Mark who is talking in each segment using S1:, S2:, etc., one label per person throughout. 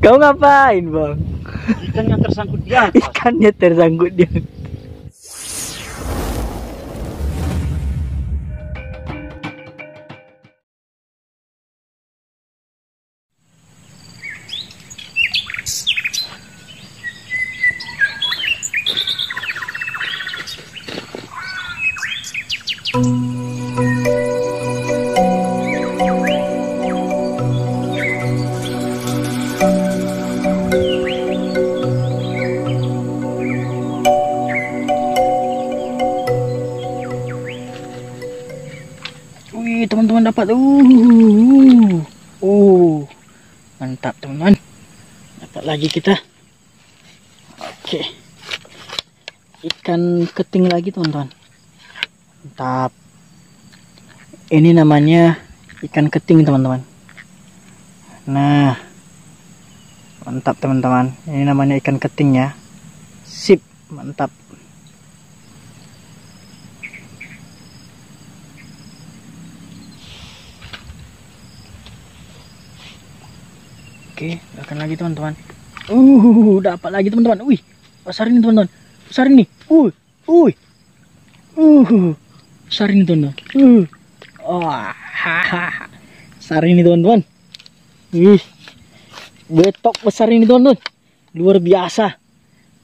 S1: Kau ngapain bang?
S2: Ikannya tersangkut di atas.
S1: Ikannya tersangkut dia. Wih dapat. Uh, uh, mantap teman-teman. Dapat lagi kita. Oke. Ikan keting lagi teman-teman. Mantap. Ini namanya ikan keting teman-teman. Nah, mantap teman-teman. Ini namanya ikan keting ya. Sip, mantap. Oke, akan lagi teman-teman. Uh, dapat lagi teman-teman. Wih, besar ini teman-teman. Besar ini. Uh, uh. Uh, besar ini teman-teman. Uh. Wah, hahaha. Besar ini teman-teman. Wih. Betok besar ini teman-teman. Luar biasa.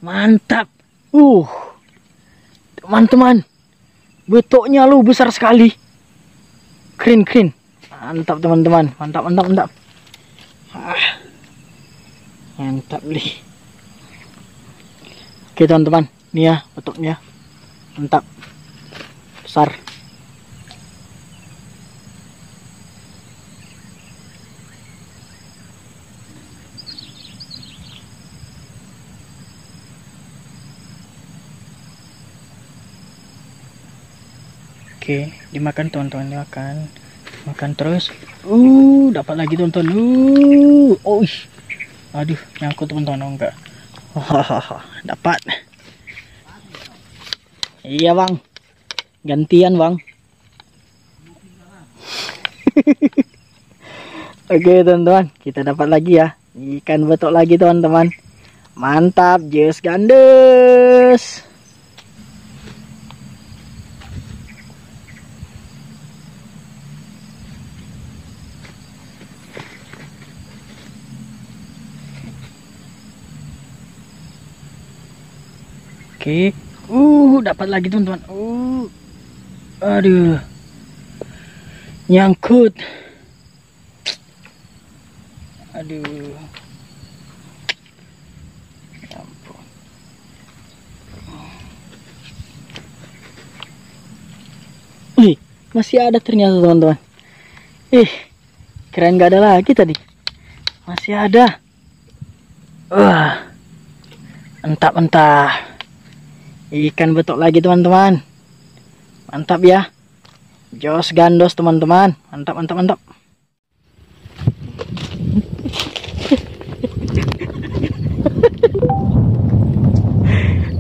S1: Mantap. Uh. Teman-teman. Betoknya lu besar sekali. Keren, keren. Mantap teman-teman. Mantap, mantap, mantap. Ah mantap nih oke teman-teman nih ya bentuknya mantap. Besar. Oke dimakan teman-teman dimakan. Makan terus. Uh dapat lagi teman-teman uh oh ih. Aduh nyangkut teman-teman oh, enggak. Hahaha dapat. Iya bang. Gantian bang. Oke teman-teman kita dapat lagi ya. Ikan betok lagi teman-teman. Mantap jus gandes Oke. Uh, dapat lagi teman-teman. Uh. Aduh. Nyangkut. Aduh. Ya masih ada ternyata teman-teman. Ih, keren gak ada lagi tadi. Masih ada. Wah. Entah-entah. Ikan betok lagi teman-teman. Mantap ya. Jos gandos teman-teman. Mantap mantap mantap.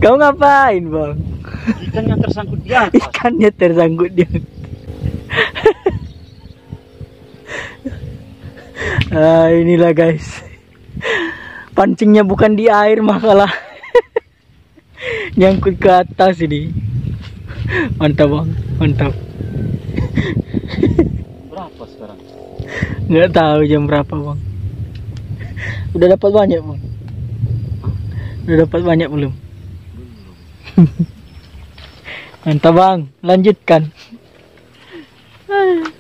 S1: Kau ngapain bang?
S2: Ikannya tersangkut di atas.
S1: Ikannya tersangkut dia. ah, inilah guys. Pancingnya bukan di air makalah nyangkut ke atas ini. Mantap bang, mantap.
S2: Berapa sekarang?
S1: Nggak tahu jam berapa bang. Udah dapat banyak bang. Udah dapat banyak belum? Mantap bang, lanjutkan.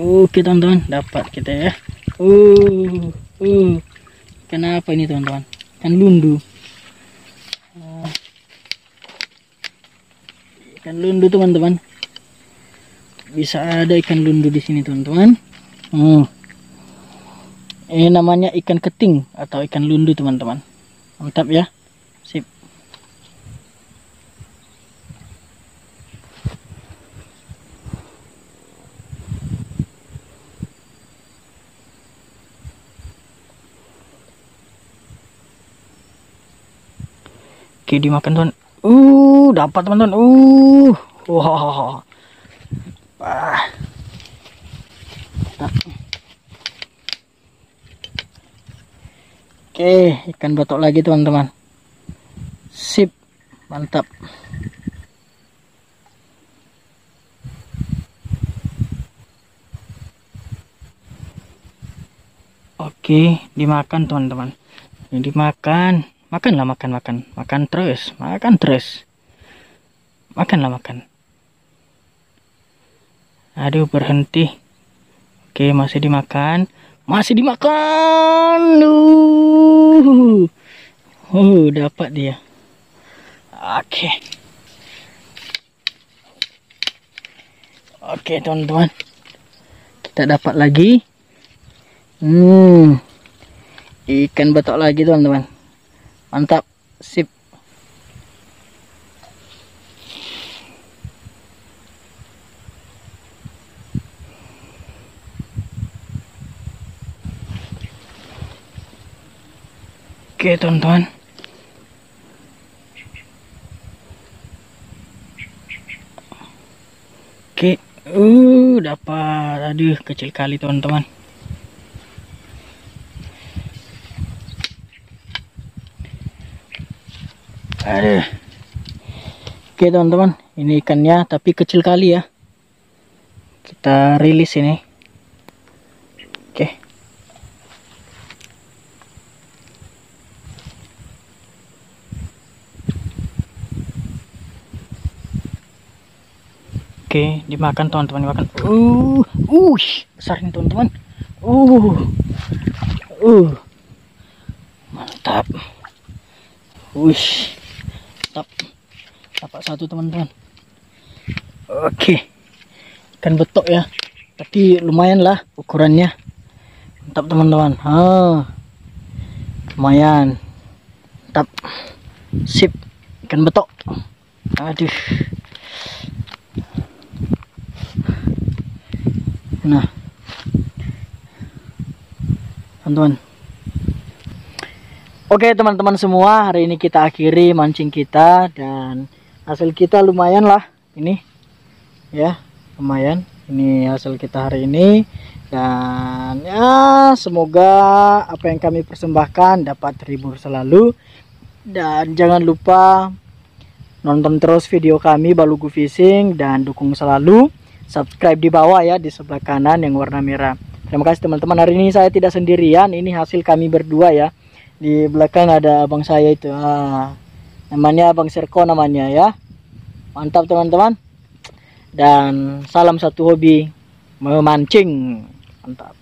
S1: Oke teman-teman, dapat kita ya. Uh, uh. Kenapa ini teman-teman? Kan lundu. Ah. Ikan lundu teman-teman. Bisa ada ikan lundu di sini teman-teman. Hmm. Ini namanya ikan keting atau ikan lundu teman-teman. Mantap ya. Oke dimakan teman uh dapat teman-teman. Uh wah Wah. oke ikan batok lagi teman-teman. Sip. Mantap. Oke, dimakan teman-teman. Dimakan. Makanlah makan makan. Makan terus, makan terus. Makanlah makan. Aduh, berhenti. Oke, masih dimakan. Masih dimakan. Uh. Uh, dapat dia. Oke. Oke, teman-teman. Kita dapat lagi. Hmm. Ikan betok lagi teman-teman. Mantap. Sip. Oke teman-teman. Oke, uh dapat. Aduh, kecil kali teman-teman. Aduh. Oke teman-teman, ini ikannya tapi kecil kali ya. Kita rilis ini. Oke. Oke, dimakan teman-teman, dimakan. Uh, uh, besar ini teman-teman. Uh. Uh. Mantap. Wih. Mantap. Dapat satu teman-teman. Oke. Ikan betok ya. Tapi lumayan lah ukurannya. Mantap teman-teman. Ah. Lumayan. Mantap. Sip. Ikan betok. Aduh. Nah. Teman-teman. Oke teman-teman semua, hari ini kita akhiri mancing kita dan hasil kita lumayan lah ini. Ya, lumayan. Ini hasil kita hari ini dan ya semoga apa yang kami persembahkan dapat terhibur selalu dan jangan lupa nonton terus video kami Balugu Fishing dan dukung selalu subscribe di bawah ya di sebelah kanan yang warna merah. Terima kasih teman-teman. Hari ini saya tidak sendirian, ini hasil kami berdua ya di belakang ada abang saya itu. Ah, namanya abang Serko namanya ya. Mantap teman-teman. Dan salam satu hobi memancing. Mantap